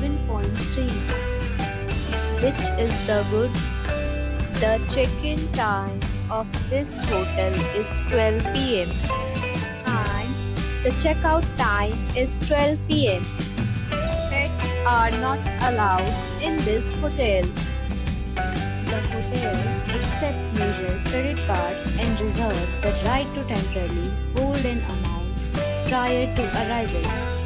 review 7.3 which is the good. The check-in time of this hotel is 12 pm and the checkout time is 12 pm. Pets are not allowed in this hotel. The hotel accepts major credit cards and reserve the right to temporarily hold an amount prior to arrival.